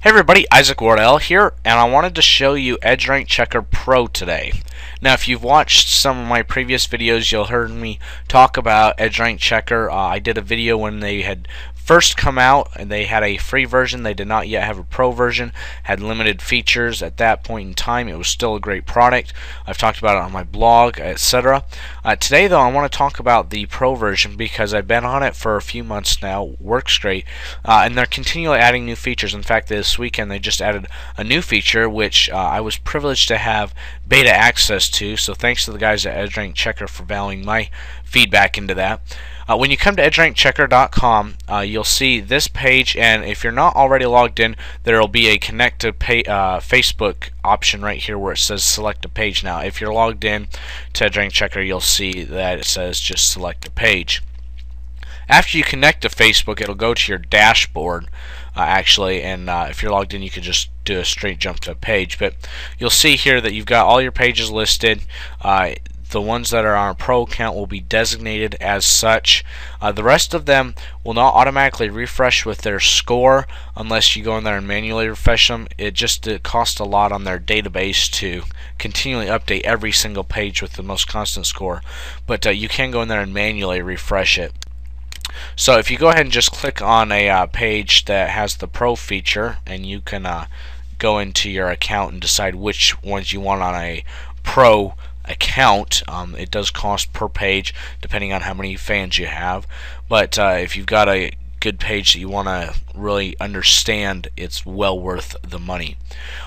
Hey everybody, Isaac Wardell here, and I wanted to show you EdgeRank Checker Pro today. Now, if you've watched some of my previous videos, you'll heard me talk about EdgeRank Checker. Uh, I did a video when they had first come out and they had a free version. They did not yet have a pro version. Had limited features at that point in time. It was still a great product. I've talked about it on my blog etc uh, today though I want to talk about the pro version because I've been on it for a few months now. Works great. Uh, and they're continually adding new features. In fact this weekend they just added a new feature which uh, I was privileged to have beta access to so thanks to the guys at EdgeRank Checker for valuing my feedback into that uh, when you come to edgerankchecker.com, uh, you'll see this page, and if you're not already logged in, there will be a connect to pay, uh, Facebook option right here where it says select a page. Now, if you're logged in to EdgeRank Checker, you'll see that it says just select a page. After you connect to Facebook, it'll go to your dashboard, uh, actually, and uh, if you're logged in, you can just do a straight jump to a page. But you'll see here that you've got all your pages listed. Uh, the ones that are on a pro account will be designated as such. Uh, the rest of them will not automatically refresh with their score unless you go in there and manually refresh them. It just it costs a lot on their database to continually update every single page with the most constant score. But uh, you can go in there and manually refresh it. So if you go ahead and just click on a uh, page that has the pro feature and you can uh, go into your account and decide which ones you want on a pro account. Um, it does cost per page depending on how many fans you have. But uh, if you've got a good page that you want to really understand, it's well worth the money.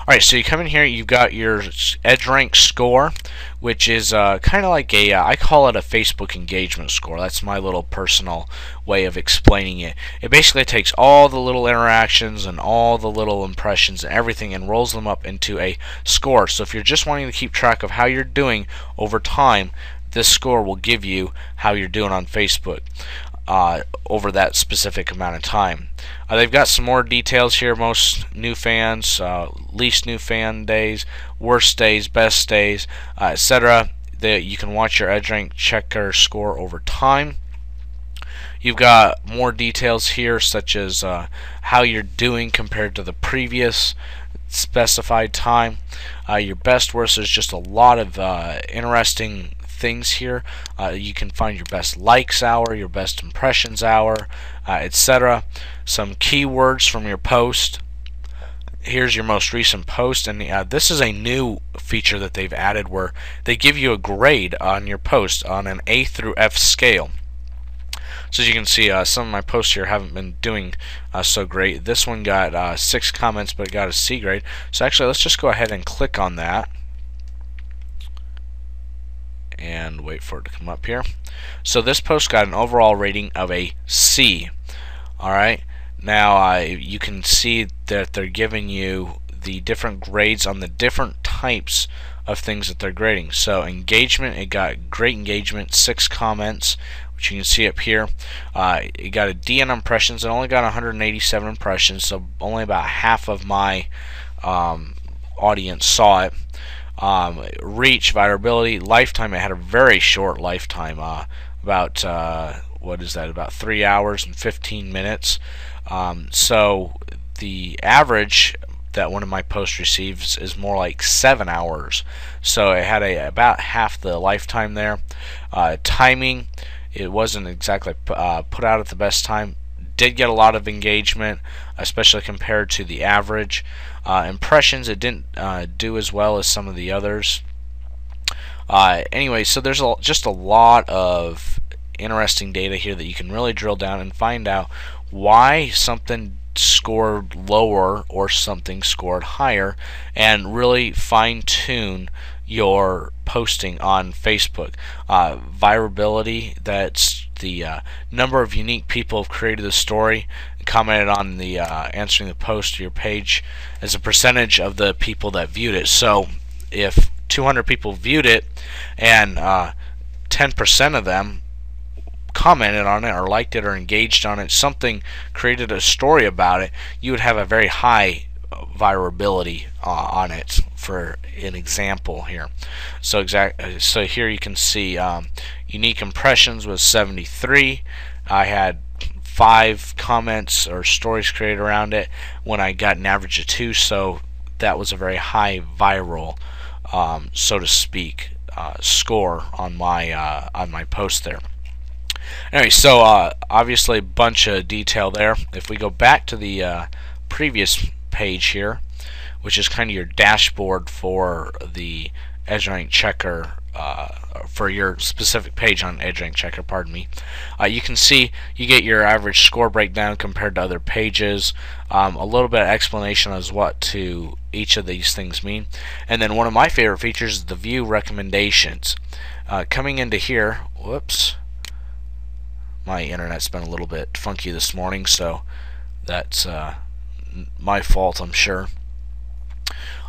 Alright, so you come in here, you've got your EdgeRank score, which is uh, kind of like a, uh, I call it a Facebook engagement score. That's my little personal way of explaining it. It basically takes all the little interactions and all the little impressions and everything and rolls them up into a score. So if you're just wanting to keep track of how you're doing over time, this score will give you how you're doing on Facebook uh, over that specific amount of time. Uh, they've got some more details here. Most new fans, uh, least new fan days, worst days, best days, uh, etc. That you can watch your EdgeRank checker score over time. You've got more details here, such as uh, how you're doing compared to the previous specified time. Uh, your best worst. is just a lot of interesting things here. Uh, you can find your best likes hour, your best impressions hour, uh, etc. Some keywords from your post. Here's your most recent post, and uh, this is a new feature that they've added where they give you a grade on your post on an A through F scale. So as you can see, uh, some of my posts here haven't been doing uh, so great. This one got uh, six comments, but got a C grade. So actually, let's just go ahead and click on that and wait for it to come up here. So this post got an overall rating of a C. Alright, now uh, you can see that they're giving you the different grades on the different types of things that they're grading. So engagement, it got great engagement, six comments, which you can see up here. Uh, it got a D on impressions. It only got 187 impressions, so only about half of my um, audience saw it um, reach, viability, lifetime. It had a very short lifetime, uh, about uh, what is that? About three hours and 15 minutes. Um, so the average that one of my posts receives is more like seven hours. So it had a about half the lifetime there. Uh, timing, it wasn't exactly uh, put out at the best time did get a lot of engagement, especially compared to the average. Uh, impressions, it didn't uh, do as well as some of the others. Uh, anyway, so there's a, just a lot of interesting data here that you can really drill down and find out why something scored lower or something scored higher and really fine tune your posting on Facebook. Uh, virability, that's the uh, number of unique people have created the story and commented on the uh, answering the post to your page as a percentage of the people that viewed it. So if 200 people viewed it and 10% uh, of them commented on it or liked it or engaged on it, something created a story about it, you would have a very high virability uh, on it for an example here. So exact. So here you can see um, unique impressions was 73. I had five comments or stories created around it when I got an average of two. So that was a very high viral, um, so to speak, uh, score on my uh, on my post there. Anyway, so uh, obviously a bunch of detail there. If we go back to the uh, previous page here, which is kind of your dashboard for the EdgeRank Checker uh, for your specific page on EdgeRank Checker, pardon me, uh, you can see you get your average score breakdown compared to other pages, um, a little bit of explanation as what to each of these things mean, and then one of my favorite features is the view recommendations. Uh, coming into here, whoops, my internet's been a little bit funky this morning, so that's uh, my fault, I'm sure.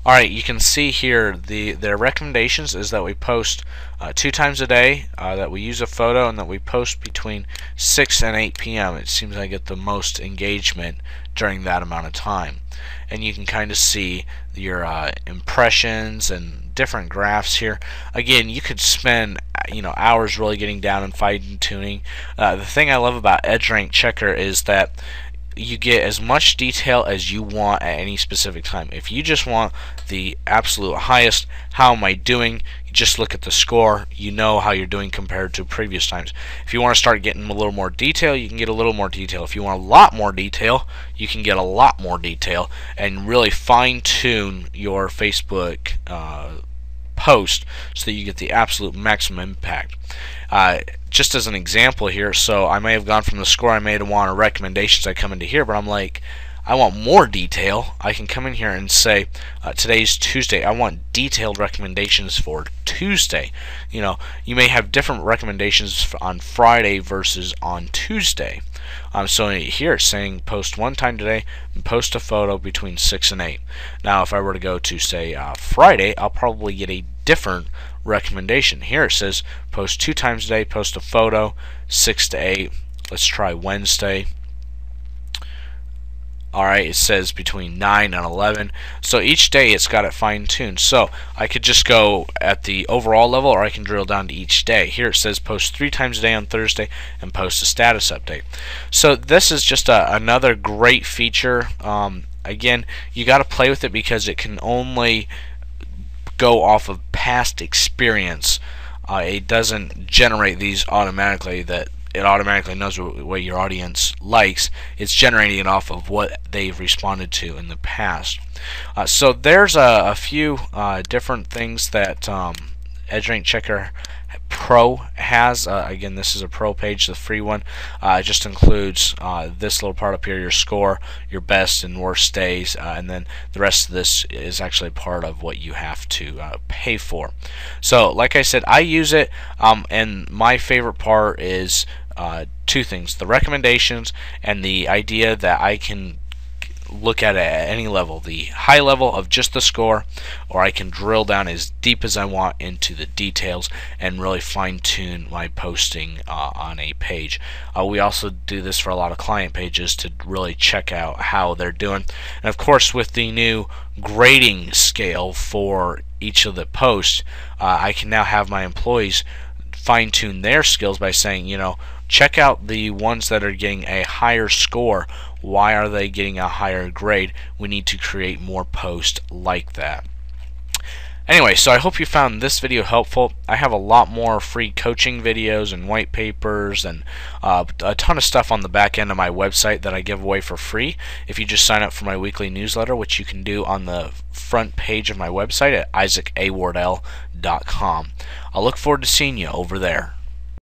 Alright, you can see here the their recommendations is that we post uh, two times a day, uh, that we use a photo, and that we post between 6 and 8 p.m. It seems I get the most engagement during that amount of time. And you can kind of see your uh, impressions and different graphs here. Again, you could spend you know hours really getting down and fine tuning. Uh, the thing I love about EdgeRank Checker is that you get as much detail as you want at any specific time. If you just want the absolute highest, how am I doing? You just look at the score, you know how you're doing compared to previous times. If you want to start getting a little more detail, you can get a little more detail. If you want a lot more detail, you can get a lot more detail and really fine tune your Facebook uh, post so that you get the absolute maximum impact. Uh, just as an example here, so I may have gone from the score I made to want a recommendations I come into here, but I'm like, I want more detail. I can come in here and say, uh, today's Tuesday. I want detailed recommendations for Tuesday. You know, you may have different recommendations on Friday versus on Tuesday. Um, so here it's saying post one time today and post a photo between 6 and 8. Now if I were to go to say uh, Friday, I'll probably get a different recommendation. Here it says post two times a day, post a photo, 6 to 8. Let's try Wednesday. Alright, it says between 9 and 11. So each day it's got it fine tuned. So I could just go at the overall level or I can drill down to each day. Here it says post three times a day on Thursday and post a status update. So this is just a, another great feature. Um, again, you got to play with it because it can only go off of past experience. Uh, it doesn't generate these automatically that it automatically knows what, your audience likes. It's generating it off of what they've responded to in the past. Uh, so there's a, a few uh, different things that um, EdgeRank Checker Pro has. Uh, again, this is a Pro page, the free one. Uh, it just includes uh, this little part up here, your score, your best and worst days, uh, and then the rest of this is actually part of what you have to uh, pay for. So, like I said, I use it, um, and my favorite part is uh, two things the recommendations and the idea that I can look at it at any level the high level of just the score or I can drill down as deep as I want into the details and really fine tune my posting uh, on a page. Uh, we also do this for a lot of client pages to really check out how they're doing. And of course with the new grading scale for each of the posts uh, I can now have my employees fine tune their skills by saying you know check out the ones that are getting a higher score. Why are they getting a higher grade? We need to create more posts like that. Anyway, so I hope you found this video helpful. I have a lot more free coaching videos and white papers and uh, a ton of stuff on the back end of my website that I give away for free if you just sign up for my weekly newsletter, which you can do on the front page of my website at isaacawardell.com. I look forward to seeing you over there.